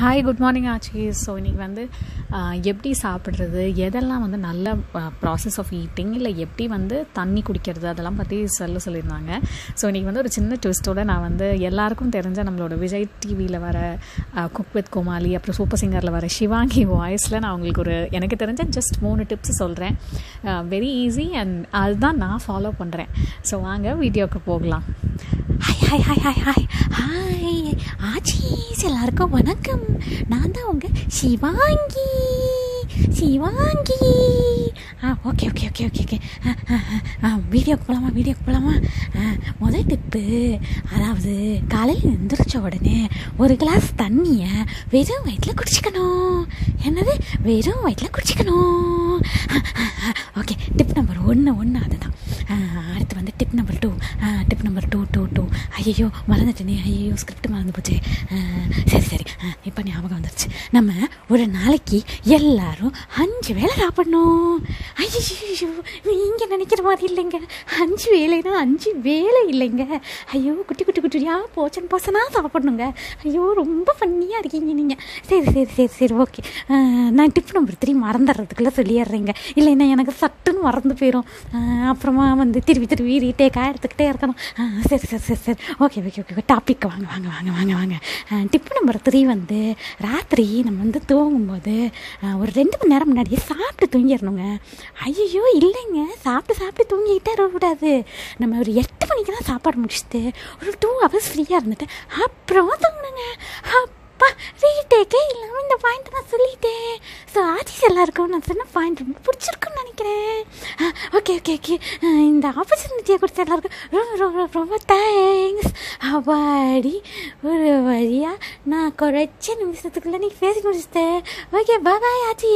Hi good morning ஆச்சி. So இன்றைக்கி வந்து எப்படி சாப்பிட்றது? எதெல்லாம் வந்து நல்ல ப்ராசஸ் ஆஃப் ஈட்டிங் இல்லை எப்படி வந்து தண்ணி குடிக்கிறது? அதெல்லாம் பற்றி சொல்ல சொல்லியிருந்தாங்க. ஸோ இன்றைக்கி வந்து ஒரு சின்ன ட்விஸ்ட்டோட நான் வந்து எல்லாருக்கும் தெரிஞ்ச நம்மளோட விஜய் டிவியில் வர குக் வித் கோமாளி அப்புறம் சூப்பர் சிங்கரில் வர சிவாங்கி வாய்ஸில் நான் உங்களுக்கு ஒரு எனக்கு தெரிஞ்ச ஜஸ்ட் மூணு டிப்ஸ் சொல்கிறேன் வெரி ஈஸி அண்ட் அதுதான் நான் ஃபாலோ பண்ணுறேன் ஸோ வாங்க வீடியோவுக்கு போகலாம். Hi hi hi hi hi hi ஆச்சீஸ் எல்லாருக்கும் வணக்கம். நான் தான் உங்கள் சிவாங்கி. சிவாங்கி. ஆ okay okay okay okay okay ஆ வீடியோக்கு போகலாமா வீடியோக்கு போகலாமா முதல் டிப்பு அதாவது காலையில் எழுந்திரிச்ச உடனே ஒரு கிளாஸ் தண்ணியை வெறும் வயிற்றில் குடிச்சிக்கணும். என்னது? வெறும் வயிற்றில் குடிச்சிக்கணும். ஓகே டிப் நம்பர் ஒன்று ஒன்று அதுதான். அடுத்து வந்து tip number two tip number two two ஐயோ மறந்துட்டேனே. ஐயோ ஸ்கிரிப்ட் மறந்து போச்சு. சரி சரி. இப்போ ஞாபகம் வந்துருச்சு. நம்ம ஒரு நாளைக்கு எல்லாரும் அஞ்சு வேளை சாப்பிடணும். ஐயோ நீங்கள் நினைக்கிற மாதிரி இல்லைங்க. அஞ்சு வேலைனா அஞ்சு வேலை இல்லைங்க. ஐயோ குட்டி குட்டி குட்டியாக போச்சன் போசனாக சாப்பிடணுங்க. ஐயோ ரொம்ப ஃபன்னியாக இருக்கீங்க நீங்கள் சரி சரி சரி சரி ஓகே நான் டிப் நம்பர் த்ரீ மறந்துடுறதுக்குள்ளே சொல்லிடுறேங்க. இல்லைன்னா எனக்கு சட்டுன்னு மறந்து போயிடும் அப்புறமா வந்து திருப்பி திருப்பி ரீடேக்காக எடுத்துக்கிட்டே இருக்கணும். ஆ, சரி சரி சரி சரி. ஓகே ஓகே ஓகே டாபிக் வாங்க வாங்க வாங்க வாங்க வாங்க. டிப்பு நம்பர் த்ரீ வந்து ராத்திரி நம்ம வந்து தூங்கும்போது ஒரு ரெண்டு மணி நேரம் முன்னாடியே சாப்பிட்டு தூங்கிடணுங்க. ஐயோ இல்லைங்க. சாப்பிட்டு சாப்பிட்டு தூங்கிக்கிட்டே இருக்கக்கூடாது. நம்ம ஒரு எட்டு மணிக்கு தான் சாப்பாடு முடிச்சுட்டு ஒரு டூ ஹவர்ஸ் ஃப்ரீயாக இருந்துட்டு அப்புறம் தூங்கணுங்க. அப்பா ரீடேக்கே இல்லாமல் இந்த பாயிண்ட் நான் சொல்லி ஸோ ஆர்டிஸ் எல்லாருக்கும் நான் சொன்ன பாயிண்ட் ரொம்ப பிடிச்சிருக்குன்னு நினைக்கிறேன். ஓகே ஓகே ஓகே இந்த ஆப்பர்ச்சுனிட்டியை கொடுத்த எல்லாருக்கும் ரொம்ப ரொம்ப ரொம்ப தேங்க்ஸ் அப்பாடி ஒரு வழியாக நான் குறைச்ச நிமிஷத்துக்குள்ளே நீ பேசி முடிச்சிட்டேன் ஓகே பாய் ஆச்சி